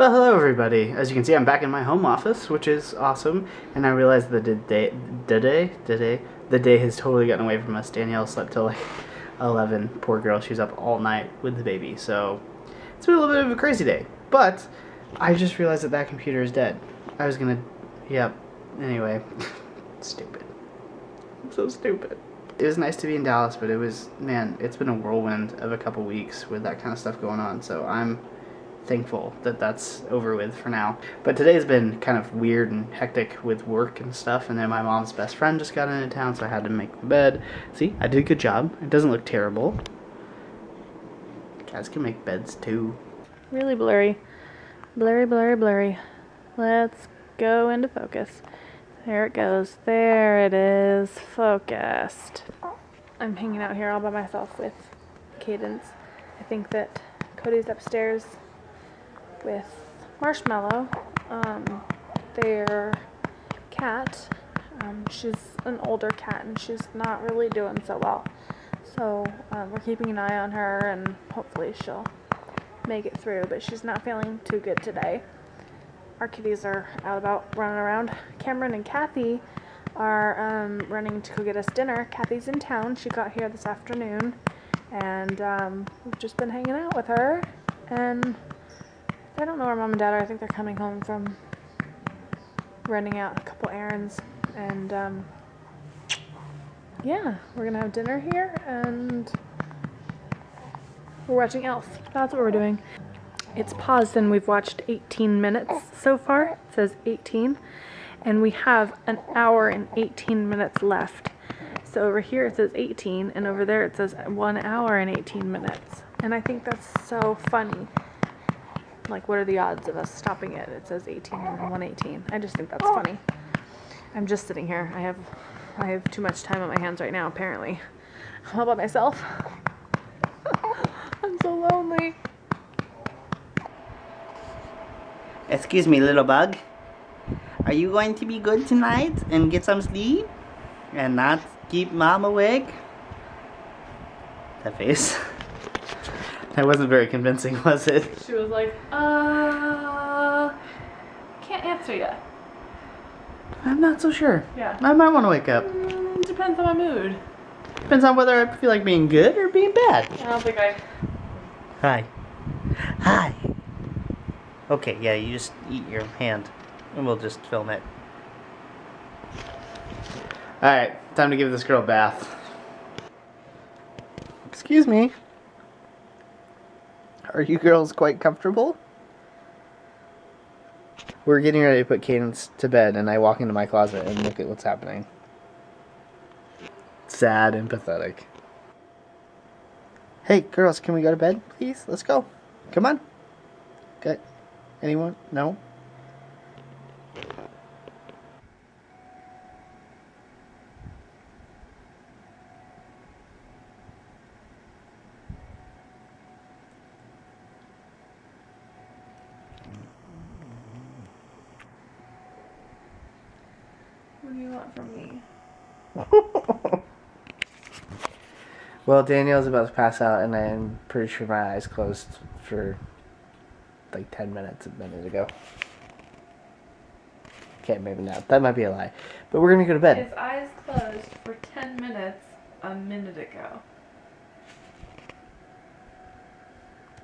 Well, hello everybody. As you can see, I'm back in my home office, which is awesome. And I realized that the day, the day, the day, the day has totally gotten away from us. Danielle slept till like 11. Poor girl, she was up all night with the baby. So it's been a little bit of a crazy day. But I just realized that that computer is dead. I was gonna, yep. Anyway, stupid. I'm so stupid. It was nice to be in Dallas, but it was, man, it's been a whirlwind of a couple weeks with that kind of stuff going on. So I'm thankful that that's over with for now. But today's been kind of weird and hectic with work and stuff, and then my mom's best friend just got into town, so I had to make the bed. See, I did a good job. It doesn't look terrible. Cats can make beds too. Really blurry. Blurry, blurry, blurry. Let's go into focus. There it goes. There it is. Focused. I'm hanging out here all by myself with Cadence. I think that Cody's upstairs with Marshmallow, um, their cat. Um, she's an older cat and she's not really doing so well. So um, we're keeping an eye on her and hopefully she'll make it through, but she's not feeling too good today. Our kitties are out about running around. Cameron and Kathy are um, running to go get us dinner. Kathy's in town. She got here this afternoon and um, we've just been hanging out with her and I don't know where mom and dad are. I think they're coming home from running out a couple errands. And um, yeah, we're gonna have dinner here and we're watching Elf. That's what we're doing. It's paused and we've watched 18 minutes so far. It says 18. And we have an hour and 18 minutes left. So over here it says 18 and over there it says 1 hour and 18 minutes. And I think that's so funny like what are the odds of us stopping it? It says 18 and 118. I just think that's oh. funny. I'm just sitting here. I have I have too much time on my hands right now apparently. How about myself? I'm so lonely. Excuse me, little bug. Are you going to be good tonight and get some sleep? And not keep mom awake? That face. That wasn't very convincing, was it? She was like, uh, can't answer yet. I'm not so sure. Yeah. I might want to wake up. Mm, depends on my mood. Depends on whether I feel like being good or being bad. I don't think I. Hi. Hi. Okay, yeah, you just eat your hand and we'll just film it. Alright, time to give this girl a bath. Excuse me. Are you girls quite comfortable? We're getting ready to put Cadence to bed, and I walk into my closet and look at what's happening. Sad and pathetic. Hey, girls, can we go to bed, please? Let's go. Come on. Got anyone? No? What do you want from me? well, Danielle's about to pass out, and I'm pretty sure my eyes closed for like 10 minutes a minute ago. Okay, maybe not. That might be a lie. But we're gonna go to bed. His eyes closed for 10 minutes a minute ago.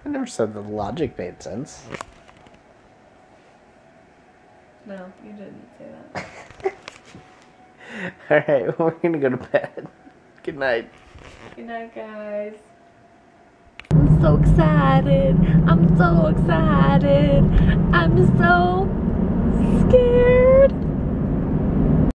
I never said the logic made sense. No, you didn't say that. Alright, we're gonna go to bed. Good night. Good night, guys. I'm so excited. I'm so excited. I'm so scared.